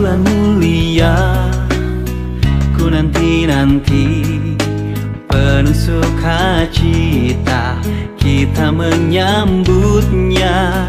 bulan mulia Ku nanti-nanti penuh sukacita Kita menyambutnya.